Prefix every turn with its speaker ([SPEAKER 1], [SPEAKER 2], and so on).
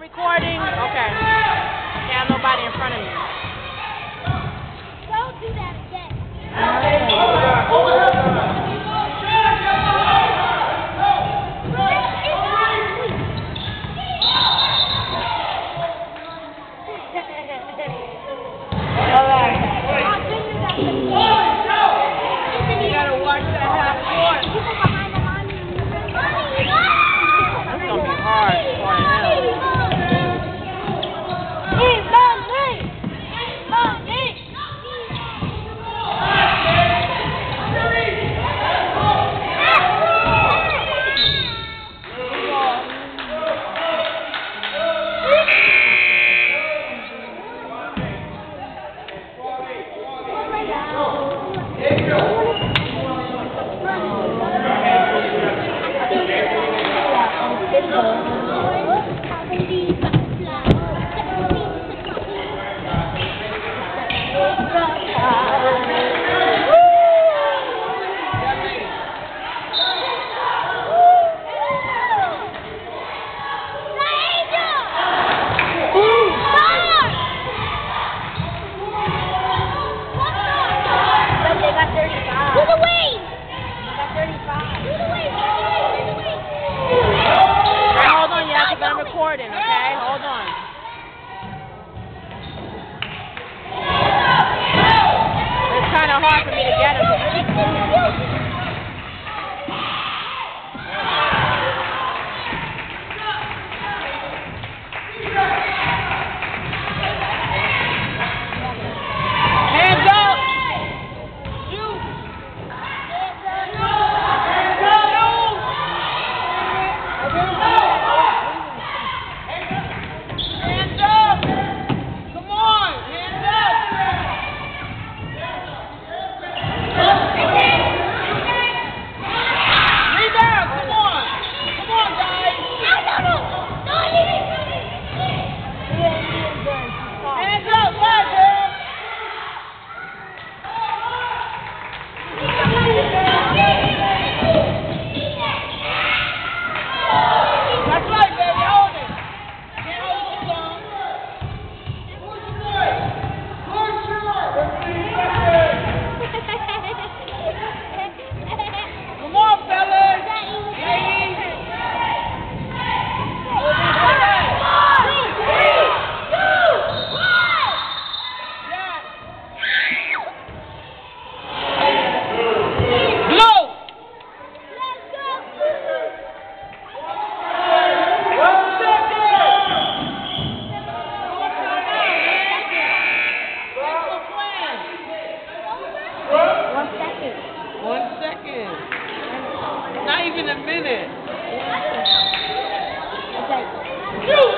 [SPEAKER 1] I'm recording. Okay. Nobody in front of me.
[SPEAKER 2] Don't do that.
[SPEAKER 1] in a minute.
[SPEAKER 2] Okay.
[SPEAKER 1] You.